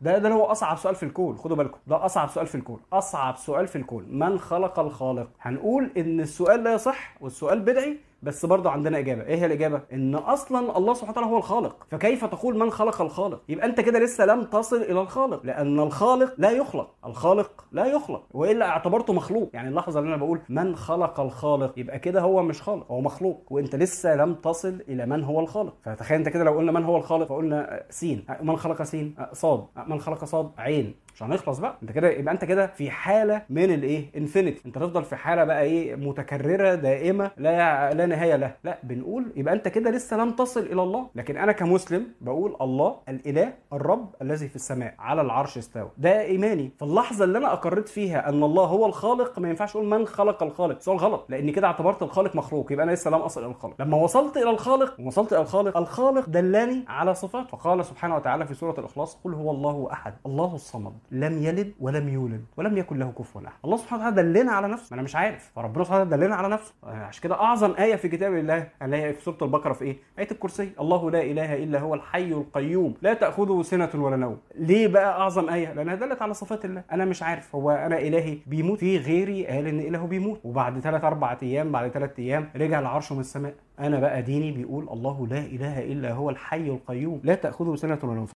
ده ده هو أصعب سؤال في الكون خدوا بالكم. ده أصعب سؤال في الكون أصعب سؤال في الكون. من خلق الخالق؟ هنقول إن السؤال لا يصح والسؤال بدعي بس برضه عندنا إجابة. إيه هي الإجابة؟ إن أصلا الله سبحانه وتعالى هو الخالق. فكيف تقول من خلق الخالق؟ يبقى أنت كده لسه لم تصل إلى الخالق. لأن الخالق لا يخلق. الخالق لا يخلق. وإلا اعتبرته مخلوق. يعني اللحظة اللي أنا بقول من خلق الخالق يبقى كده هو مش خالق هو مخلوق. وأنت لسه لم تصل إلى من هو الخالق. فتخيل أنت كده لو قلنا من هو الخالق فقلنا سين. من خلق سين؟ صاد. من خلق صاد؟ عين. مش هنخلص بقى. انت كده يبقى انت كده في حالة من الايه؟ infinity انت تفضل في حالة بقى إيه؟ متكررة دائمة لا لا نهاية لها لا بنقول يبقى انت كده لسه لم تصل إلى الله. لكن أنا كمسلم بقول الله الإله الرب الذي في السماء على العرش استوى. ده ايماني في اللحظة اللي أنا اقريت فيها أن الله هو الخالق ما ينفعش أقول من خلق الخالق. سؤال غلط لأن كده اعتبرت الخالق مخلوق. يبقى أنا لسه لم أصل إلى الخالق. لما وصلت إلى الخالق وصلت إلى الخالق الخالق دلني على صفات. فقال سبحانه وتعالى في سورة الإخلاص قل هو الله أحد الله الصمد. لم يلد ولم يولد ولم يكن له كفوا أحد. الله سبحانه وتعالى دلنا على نفسه. ما أنا مش عارف. فربنا سبحانه وتعالى دلنا على نفسه. عشان كده أعظم آية في كتاب الله هنلاقيها في سورة البقرة في إيه؟ آية الكرسي. الله لا إله إلا هو الحي القيوم. لا تأخذه سنة ولا نوم. ليه بقى أعظم آية؟ لأنها دلت على صفات الله. أنا مش عارف. هو أنا إلهي بيموت؟ في غيري قال إن الهه بيموت. وبعد ثلاث أربع أيام بعد ثلاث أيام رجع العرش من السماء. أنا بقى ديني بيقول الله لا إله إلا هو الحي القيوم. لا تأخذه سنة ولا نوم.